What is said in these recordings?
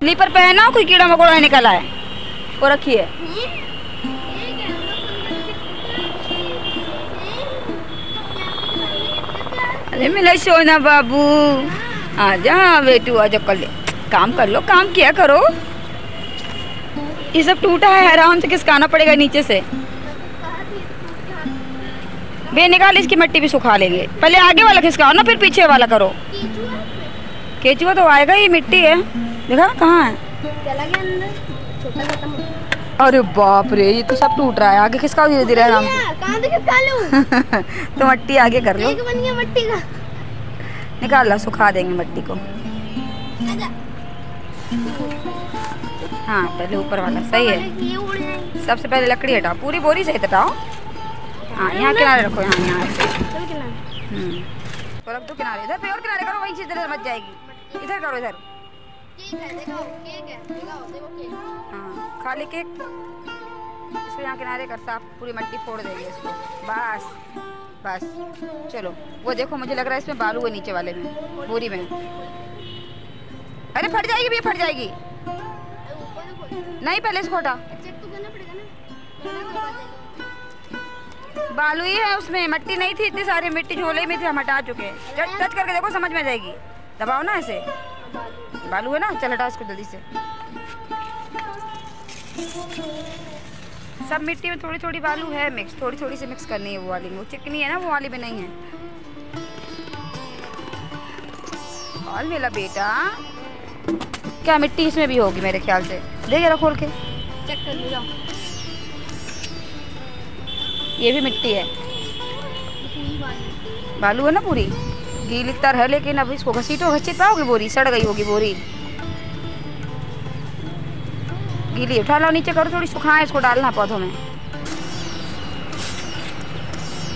Sleeper पहना कोई कीड़ा मकोड़ा निकला है? वो रखिए। अरे मिले सोना बाबू। आ जा बेटू, आ जा कर ले काम कर लो, काम किया करो। ये सब टूटा है आराम से किसकाना पड़ेगा नीचे से। बे, निकाल इसकी मिट्टी भी सुखा लेंगे। पहले आगे वाला खिसकाओ ना, फिर पीछे वाला करो। केचुआ तो आएगा ये मिट्टी है। देखा ना कहाँ है? चला गया अंदर। छोटा अरे बाप रे ये तो सब टूट रहा है। आगे खिसकाओ धीरे धीरे आराम से तो मिट्टी आगे कर लो। एक बन गया मिट्टी का। निकाल ला सुखा देंगे मिट्टी को। हाँ पहले ऊपर वाला सही है। सबसे पहले लकड़ी हटाओ। पूरी बोरी से हटाओ। हाँ यहाँ किनारे रखो यहाँ यहाँ से चल के ना हम्म तो किनारे। इधर पे और किनारे करो वहीं से इधर मच जाएगी। इधर करो इधर। है, खाली केक। इसको यहाँ किनारे कर, साफ़ पूरी मिट्टी फोड़ देंगे इसको। बस बस। चलो, वो देखो, मुझे लग रहा है इसमें बालू है नीचे वाले में, बोरी में। अरे, फट जाएगी भी फट जाएगी। नहीं, पहले इसको हटा। बालू ही है उसमें, मिट्टी नहीं थी, इतनी सारी मिट्टी झोले में थी, हम हटा चुके हैं। टच करके देखो, समझ में जाएगी। दबाओ ना ऐसे बालू है ना? चल हटा इसको जल्दी से। सब मिट्टी में थोड़ी थोड़ी बालू है मिक्स थोड़ी थोड़ी सी मिक्स करनी है वो वाली। में वो चिकनी है ना वो वाली में नहीं है। और मेरा बेटा। क्या मिट्टी इसमें भी होगी मेरे ख्याल से? दे जरा खोल के। चेक कर लो ये भी मिट्टी है। बालू है ना पूरी? गीली तर है, लेकिन अब इसको घसीटो घसीट पाओगे बोरी? सड़ गई होगी बोरी। गीली उठा लो, नीचे करो थोड़ी, सुखाए इसको डालना पौधों में।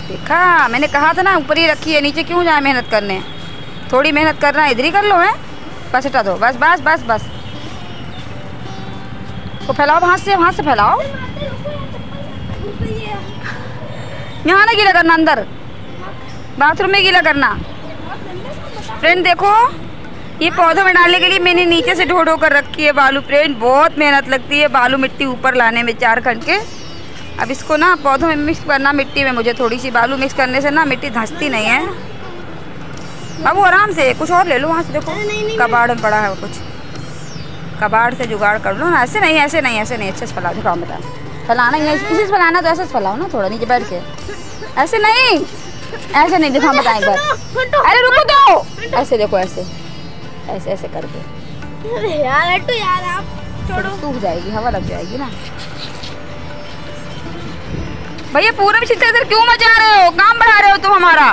देखा, मैंने कहा था ना, ऊपर ही रखी है, नीचे क्यों जाए मेहनत करने? थोड़ी मेहनत करना, इधर ही कर लो, है? बस हटा दो, बस बस बस बस। इसको फैलाओ हाथ से हाथ से फैलाओ। यहाँ ना गीला करना, अंदर। बाथरूम में गीला करना। फ्रेंड देखो ये पौधों में डालने के लिए मैंने नीचे से ढो ढो कर रखी है बालू फ्रेंड। बहुत मेहनत लगती है बालू मिट्टी ऊपर लाने में चार खंड के। अब इसको ना पौधों में मिक्स करना मिट्टी में मुझे थोड़ी सी बालू मिक्स करने से ना मिट्टी धंसती नहीं है। अब वो आराम से कुछ और ले लो वहाँ से देखो। कबाड़ में पड़ा है वो कुछ। कबाड़ से जुगाड़ कर लो ना ऐसे नहीं ऐसे नहीं ऐसे नहीं अच्छे से फैलाओ बता फैलाना ही है इसी से फैलाना तो ऐसे फैलाओ ना थोड़ा नीचे बैठ के। ऐसे नहीं। ऐसे नहीं दिखाओ बताएँ एक बार अरे रुको दो ऐसे देखो ऐसे। ऐसे ऐसे करके। यार हटो यार आप थोड़ी सूख जाएगी हवा लग जाएगी ना। भैया पूरा भी चित्र इधर क्यों मचा रहे हो? काम बढ़ा रहे हो तुम हमारा।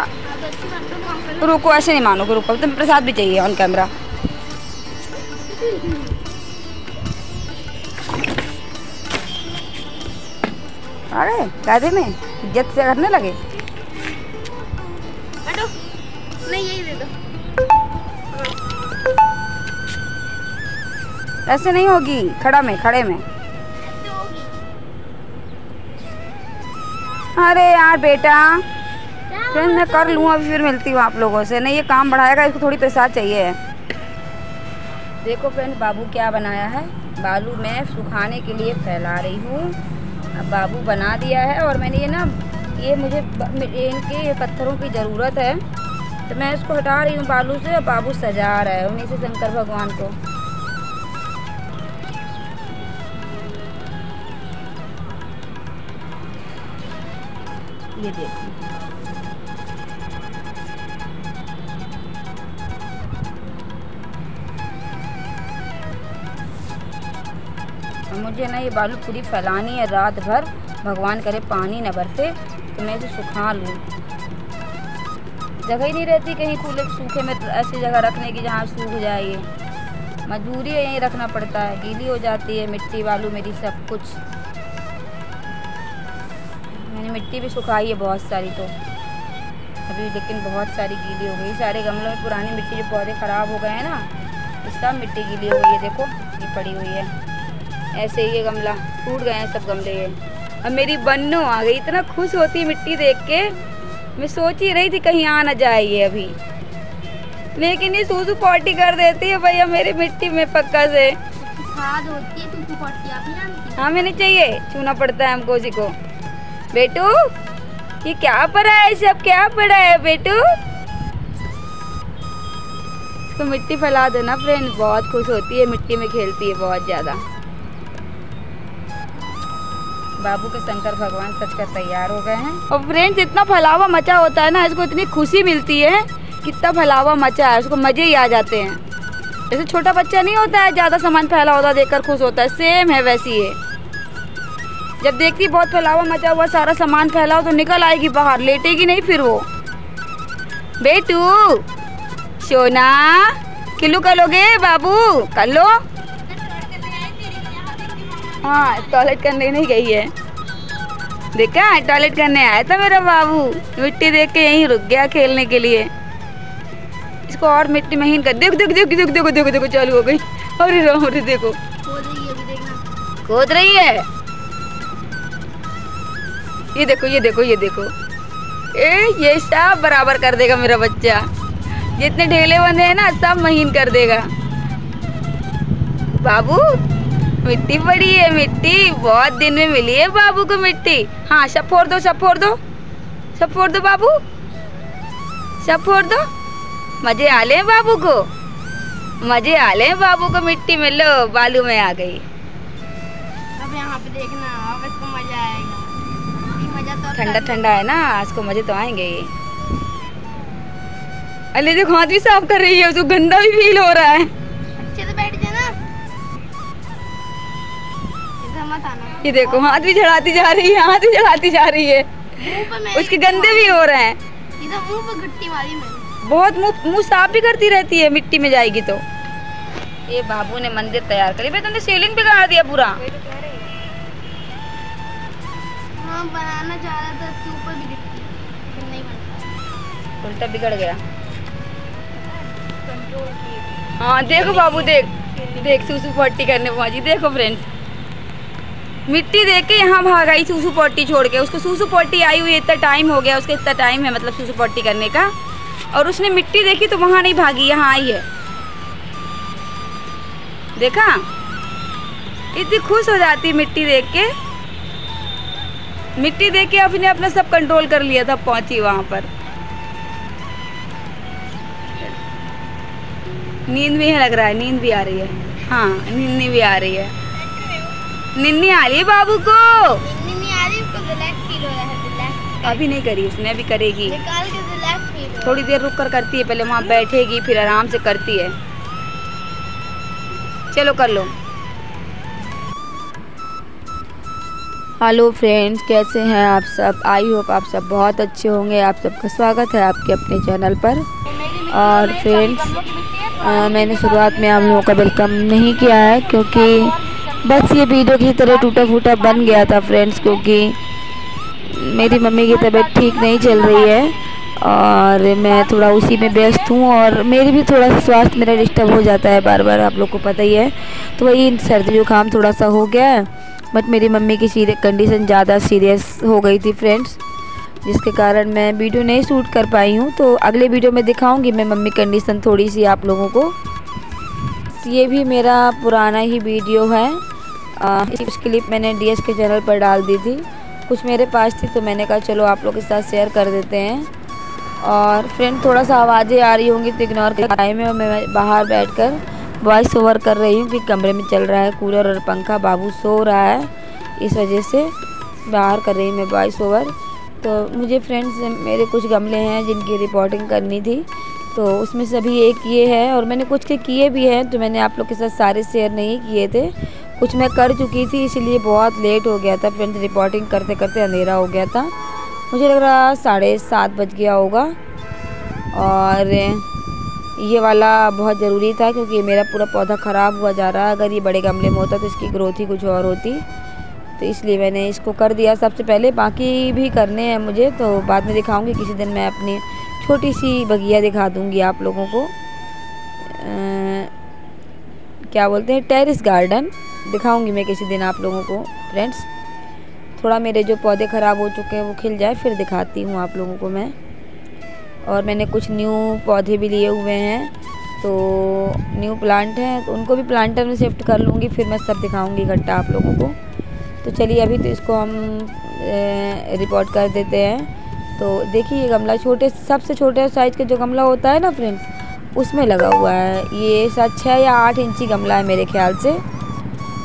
तो रुको ऐसे नहीं मानोगे रुको। तुम प्रसाद भी चाहिए ऑन कैमरा अरे कायदे में इज़्ज़त से करने लगे। हटो। नहीं, यही दे दो। ऐसे नहीं होगी। खड़ा में, खड़े में। अरे यार बेटा फ्रेंड मैं कर लूँ अभी, फिर मिलती हूँ आप लोगों से। नहीं, ये काम बढ़ाएगा, इसको थोड़ी प्रसाद चाहिए। है देखो फ्रेंड बाबू क्या बनाया है? बालू मैं सुखाने के लिए फैला रही हूँ। अब बाबू बना दिया है और मैंने ये ना ये मुझे इनके पत्थरों की ज़रूरत है। तो मैं इसको हटा रही हूँ बालू से और बाबू सजा रहा है उन्हीं से शंकर भगवान को। ये मुझे ना ये बालू पूरी फैलानी है रात भर। भगवान करे पानी न बरसे। मैं इसे सुखा लूँ। जगह ही नहीं रहती कहीं खुले सूखे में ऐसी जगह रखने की जहाँ सूख जाए मजबूरी है, यहीं रखना पड़ता है। गीली हो जाती है मिट्टी बालू मेरी सब कुछ। मैंने मिट्टी भी सुखाई है बहुत सारी तो। अभी लेकिन बहुत सारी गीली हो गई। सारे गमलों में पुरानी मिट्टी जो पौधे ख़राब हो गए हैं ना सब मिट्टी गीली हो गई है। देखो, ये पड़ी हुई है। ऐसे ही ये गमला टूट गए हैं सब गमले ये। अब मेरी बन्नो आ गई। इतना खुश होती है मिट्टी देख के। मैं सोच ही रही थी कहीं आ ना जाए ये अभी। लेकिन ये सूसू पॉटी कर देती है भैया मेरी मिट्टी में पक्का से। खाद होती है तू पड़ती आप ही जानती? हमें नहीं चाहिए। छूना पड़ता है हमको उसी को। बेटू ये क्या पड़ा है सब? क्या पड़ा है बेटू? इसको मिट्टी फैला देना फ्रेंड बहुत खुश होती है मिट्टी में खेलती है बहुत ज़्यादा। बाबू के शंकर भगवान सच कर तैयार हो गए हैं। और फ्रेंड्स, इतना फैलावा मचा होता है ना, इसको इतनी खुशी मिलती है, कितना फैलावा मचा है उसको मज़े ही आ जाते हैं। जैसे छोटा बच्चा नहीं होता है, ज़्यादा सामान फैला होता, देखकर खुश होता है। सेम है, वैसी है। जब देखती बहुत फैलावा मचा हुआ, सारा सामान फैला हो तो निकल आएगी बाहर। लेटेगी नहीं फिर वो। बेटू, सोना किलो करोगे बाबू? कर लो। हाँ टॉयलेट करने नहीं गई है। देखा टॉयलेट करने आया था मेरा बाबू। मिट्टी देख के यहीं रुक गया खेलने के लिए। इसको और मिट्टी महीन कर देखो देखो देखो देखो देखो देखो देखो चालू हो गई। अरे राम अरे देखो। रही अभी देखना। खोद रही है? ये देखो ये देखो ये देखो। ए ये सब बराबर कर देगा मेरा बच्चा। जितने ढेले बंधे हैं ना सब महीन कर देगा। बाबू मिट्टी पड़ी है मिट्टी। बहुत दिन में मिली है बाबू को मिट्टी। हाँ सब फोड़ दो सब फोड़ दो। सब फोड़ दो बाबू। सब फोड़ दो। मज़े आ ले बाबू को। मज़े आ ले बाबू को मिट्टी में। लो बालू में आ गई। अब यहाँ पे देखना अब इसको मज़ा आएगा। मज़ा तो ठंडा ठंडा है ना इसको मज़े तो आएँगे ये अरे देखो हाथ भी साफ़ कर रही है उसको गंदा भी फील हो रहा है। मत आना। ये देखो हाथ भी चढ़ाती जा रही है हाथ भी चढ़ाती जा रही है। उसके गंदे भी हो रहे हैं। मुँह पे गट्टी मारी मैंने बहुत मुँह मुँह साफ़ भी करती रहती है मिट्टी में जाएगी तो। ये बाबू ने मंदिर तैयार करी भाई तुमने सीलिंग बिगाड़ दिया पूरा। हाँ। बनाना चाह रहा था इसके ऊपर भी नहीं बनता उल्टा बिगड़ गया। हाँ देखो बाबू देख देख सूसू पट्टी करने पहुँची। देखो फ्रेंड्स मिट्टी देख के यहाँ भाग आई सूसू पट्टी छोड़ के। उसको सूसू पट्टी आई हुई इतना टाइम हो गया, उसका इतना टाइम है मतलब सूसू पट्टी करने का। और उसने मिट्टी देखी तो वहाँ नहीं भागी, यहाँ आई है। देखा? इतनी खुश हो जाती मिट्टी देख के। मिट्टी देख के अपने अपना सब कंट्रोल कर लिया था, पहुँची वहाँ पर। नींद भी है लग रहा है, नींद भी आ रही है। हाँ नींद भी आ रही है। निन्नी आ रही है बाबू को। इतनी नहीं आ रही उसको रिलैक्स फील हो रहा है रिलैक्स अभी नहीं करी उसने अभी करेगी। के फील थोड़ी देर रुक कर करती है पहले वहाँ बैठेगी फिर आराम से करती है। चलो कर लो। हेलो फ्रेंड्स कैसे हैं आप सब? आई होप आप सब बहुत अच्छे होंगे। आप सबका स्वागत है आपके अपने चैनल पर। और फ्रेंड्स मैंने शुरुआत में आप लोगों का वेलकम नहीं किया है क्योंकि बस ये वीडियो की तरह टूटा फूटा बन गया था फ्रेंड्स क्योंकि मेरी मम्मी की तबीयत ठीक नहीं चल रही है और मैं थोड़ा उसी में व्यस्त हूँ और मेरी भी थोड़ा स्वास्थ्य मेरा डिस्टर्ब हो जाता है बार बार आप लोग को पता ही है। तो वही सर्दी जुकाम थोड़ा सा हो गया है बट मेरी मम्मी की सीरियस कंडीशन ज़्यादा सीरियस हो गई थी फ्रेंड्स जिसके कारण मैं वीडियो नहीं शूट कर पाई हूँ। तो अगले वीडियो में दिखाऊँगी मैं मम्मी कंडीशन थोड़ी सी आप लोगों को। ये भी मेरा पुराना ही वीडियो है। आ, इस क्लिप मैंने डीएस के चैनल पर डाल दी थी। कुछ मेरे पास थी तो मैंने कहा चलो आप लोग के साथ शेयर कर देते हैं। और फ्रेंड थोड़ा सा आवाज़ें आ रही होंगी तो इग्नोर कर टाइम है और मैं बाहर बैठ कर वॉइस ओवर कर रही हूँ कि कमरे में चल रहा है कूलर और पंखा। बाबू सो रहा है। इस वजह से बाहर कर रही हूँ मैं वॉइस ओवर तो मुझे फ्रेंड्स मेरे कुछ गमले हैं जिनकी रिपोर्टिंग करनी थी। तो उसमें से अभी एक ये है और मैंने कुछ के किए भी हैं तो मैंने आप लोग के साथ सारे शेयर नहीं किए थे। कुछ मैं कर चुकी थी इसलिए बहुत लेट हो गया था फ्रेंड्स रिपोर्टिंग करते करते अंधेरा हो गया था। मुझे लग रहा साढ़े सात बज गया होगा। और ये वाला बहुत ज़रूरी था क्योंकि मेरा पूरा पौधा ख़राब हुआ जा रहा है। अगर ये बड़े गमले में होता तो इसकी ग्रोथ ही कुछ और होती। तो इसलिए मैंने इसको कर दिया। सबसे पहले बाकी भी करने हैं मुझे तो बाद में दिखाऊँगी। किसी दिन मैं अपनी छोटी सी बगिया दिखा दूँगी आप लोगों को। अ, क्या बोलते हैं? टेरिस गार्डन दिखाऊँगी मैं किसी दिन आप लोगों को फ्रेंड्स थोड़ा मेरे जो पौधे ख़राब हो चुके हैं वो खिल जाए, फिर दिखाती हूँ आप लोगों को मैं. और मैंने कुछ न्यू पौधे भी लिए हुए हैं तो न्यू प्लांट है तो उनको भी प्लांटर में शिफ्ट कर लूँगी, फिर मैं सब दिखाऊँगी इकट्ठा आप लोगों को. तो चलिए, अभी तो इसको हम रिपोर्ट कर देते हैं. तो देखिए, ये गमला छोटे, सबसे छोटे साइज़ का जो गमला होता है ना फ्रेंड्स उसमें लगा हुआ है. ये शायद छः या आठ इंची गमला है मेरे ख्याल से.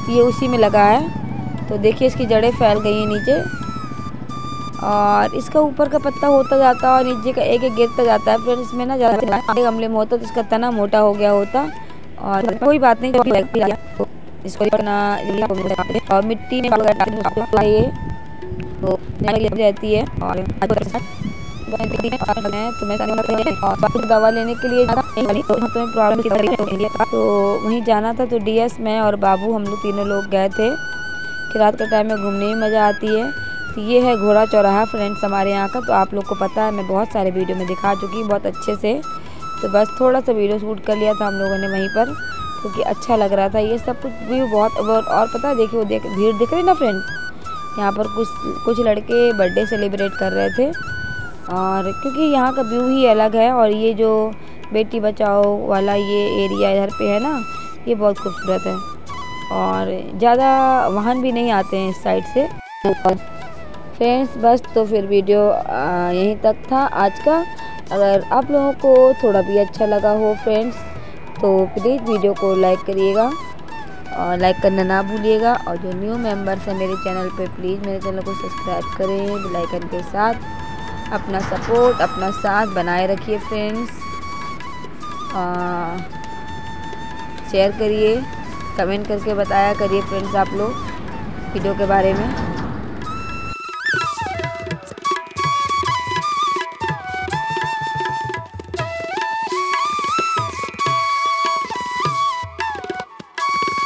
ये उसी में लगा है। तो देखिए इसकी जड़ें फैल गई हैं नीचे। और इसका ऊपर का पत्ता होता जाता है और नीचे का एक एक गिरता जाता है। फ्रेंड्स इसमें ना ज़्यादा गमले में होता तो इसका तना मोटा हो गया होता। और कोई बात नहीं तो इसको और मिट्टी में तो रहती है और तो दवा लेने के लिए तो तुम्हें प्रॉब्लम तो वहीं जाना था तो डीएस मैं और बाबू, हम लोग तीनों लोग गए थे, कि रात के टाइम में घूमने में मज़ा आती है। तो ये है घोड़ा चौराहा फ्रेंड्स हमारे यहाँ का तो आप लोग को पता है, मैं बहुत सारे वीडियो में दिखा चुकी बहुत अच्छे से। तो बस थोड़ा सा वीडियो शूट कर लिया था हम लोगों ने वहीं पर, क्योंकि अच्छा लग रहा था। ये सब कुछ भी बहुत, और पता है, देखिए, वो देख, भीड़ दिख रही ना फ्रेंड्स यहाँ पर कुछ कुछ लड़के बर्थडे सेलिब्रेट कर रहे थे। और क्योंकि यहाँ का व्यू ही अलग है और ये जो बेटी बचाओ वाला ये एरिया इधर पे है ना, ये बहुत खूबसूरत है। और ज़्यादा वाहन भी नहीं आते हैं इस साइड से। फ्रेंड्स बस तो फिर वीडियो यहीं तक था आज का। अगर आप लोगों को थोड़ा भी अच्छा लगा हो फ्रेंड्स तो प्लीज़ वीडियो को लाइक करिएगा और लाइक करना ना भूलिएगा। और जो न्यू मेंबर्स हैं मेरे चैनल पे प्लीज़ मेरे चैनल को सब्सक्राइब करें बेलाइकन के साथ। अपना सपोर्ट अपना साथ बनाए रखिए फ्रेंड्स शेयर करिए कमेंट करके बताया करिए फ्रेंड्स आप लोग वीडियो के बारे में.